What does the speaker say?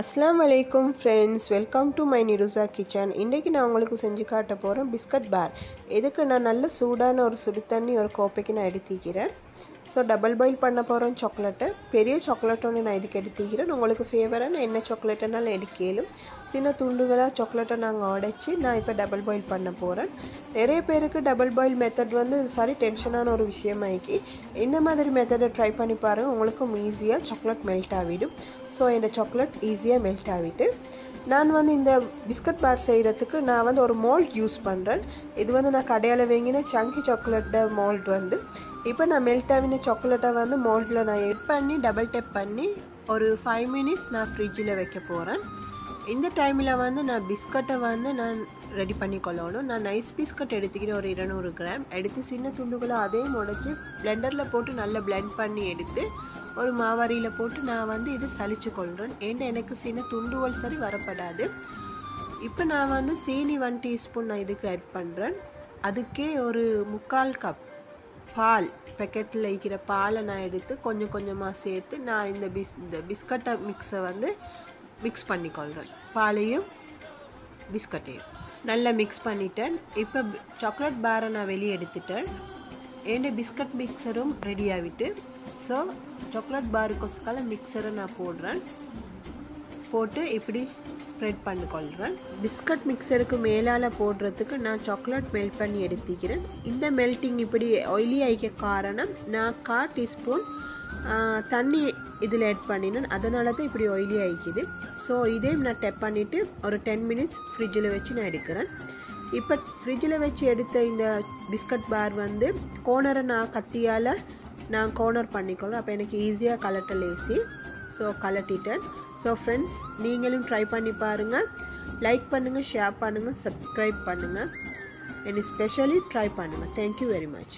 அஸ்லாம் வலைக்கும் friends welcome to my Nirusha kitchen இன்றைக்கி நான் உங்களுக்கு செஞ்சு காட்ட போகிறேன் பிஸ்கட் பார் இதுக்கு நான் நல்ல சூடான ஒரு சுடு தண்ணி ஒரு கோப்பைக்கு நான் எடுத்திக்கிறேன். ஸோ டபுள் பாயில் பண்ண போகிறேன் சாக்லேட்டு பெரிய சாக்லேட் நான் இதுக்கு எடுத்துக்கிறேன். உங்களுக்கு ஃபேவரான என்ன சாக்லேட்டுனாலும் எடுக்கலும் சின்ன துண்டுகளாக சாக்லேட்டை நாங்கள் உடைச்சி நான் இப்போ டபுள் பாயில் பண்ண போகிறேன் நிறைய பேருக்கு டபுள் பாயில் மெத்தட் வந்து சாரி டென்ஷனான ஒரு விஷயமாக்கி இந்த மாதிரி மெத்தடை ட்ரை பண்ணி பாருங்கள் உங்களுக்கும் ஈஸியாக சாக்லேட் மெல்ட் ஆகிடும். ஸோ இந்த சாக்லேட் ஈஸியாக மெல்ட் ஆகிட்டு நான் வந்து இந்த பிஸ்கட் பார் செய்கிறதுக்கு நான் வந்து ஒரு மோல்ட் யூஸ் பண்ணுறேன் இது வந்து நான் கடையில் வாங்கின சங்கி சாக்லேட்டை மோல்ட் வந்து இப்போ நான் மெல்ட் ஆகின சாக்லேட்டை வந்து மோல்டில் நான் எட் பண்ணி டபுள் டெப் பண்ணி ஒரு ஃபைவ் மினிட்ஸ் நான் ஃப்ரிட்ஜில் வைக்க போகிறேன் இந்த டைமில் வந்து நான் பிஸ்கட்டை வந்து நான் ரெடி பண்ணி கொள்ளணும் நான் நைஸ் பிஸ்கட் எடுத்துக்கிறேன் ஒரு இருநூறு கிராம். எடுத்து சின்ன துண்டுகளை அதையும் உடச்சி பிளெண்டரில் போட்டு நல்லா பிளெண்ட் பண்ணி எடுத்து ஒரு மாவாரியில் போட்டு நான் வந்து இது சலிச்சு கொள்கிறேன் ஏன்னா எனக்கு சின்ன துண்டுகள் சரி வரப்படாது. இப்போ நான் வந்து சீனி ஒன் டீஸ்பூன் நான் இதுக்கு ஆட் பண்ணுறேன் அதுக்கே ஒரு முக்கால் கப் பால் பேக்கெட்டில் இருக்கிற பாலை நான் எடுத்து கொஞ்சம் கொஞ்சமாக சேர்த்து நான் இந்த பிஸ் இந்த பிஸ்கட்டை மிக்ஸை வந்து மிக்ஸ் பண்ணிக்கொள்கிறேன் பாலையும் பிஸ்கட்டையும் நல்லா மிக்ஸ் பண்ணிட்டேன். இப்போ சாக்லேட் பாரை நான் வெளியே எடுத்துட்டேன். ஏன்னா பிஸ்கட் மிக்சரும் ரெடி ஆகிட்டு ஸோ சாக்லேட் பாருக்கோசக்கால மிக்சரை நான் போடுறேன். போட்டு இப்படி ஸ்ப்ரெட் பண்ணிக்கொள்கிறேன் பிஸ்கட் மிக்சருக்கு மேலால் போடுறதுக்கு நான் சாக்லேட் மெல்ட் பண்ணி எடுத்துக்கிறேன். இந்த மெல்ட்டிங் இப்படி ஆயிலி ஆகிக்க காரணம் நான் கா டீஸ்பூன் தண்ணி இதில் ஆட் பண்ணினேன். அதனால தான் இப்படி ஆயிலி ஆகிக்குது ஸோ இதே நான் டெப் பண்ணிவிட்டு ஒரு டென் மினிட்ஸ் ஃப்ரிட்ஜில் வச்சு நான் எடுக்கிறேன். இப்போ ஃப்ரிட்ஜில் வச்சு எடுத்த இந்த பிஸ்கட் பார் வந்து கோனரை நான் கத்தியால் நான் கோனர் பண்ணிக்கொள்கிறேன் அப்போ எனக்கு ஈஸியாக கலட்ட லேசி ஸோ கலட்டிட்டேன். ஸோ ஃப்ரெண்ட்ஸ் நீங்களும் ட்ரை பண்ணி பாருங்கள் லைக் பண்ணுங்கள் ஷேர் பண்ணுங்கள் சப்ஸ்கிரைப் பண்ணுங்கள் அண்ட் ஸ்பெஷலி ட்ரை பண்ணுங்கள் தேங்க்யூ வெரி மச்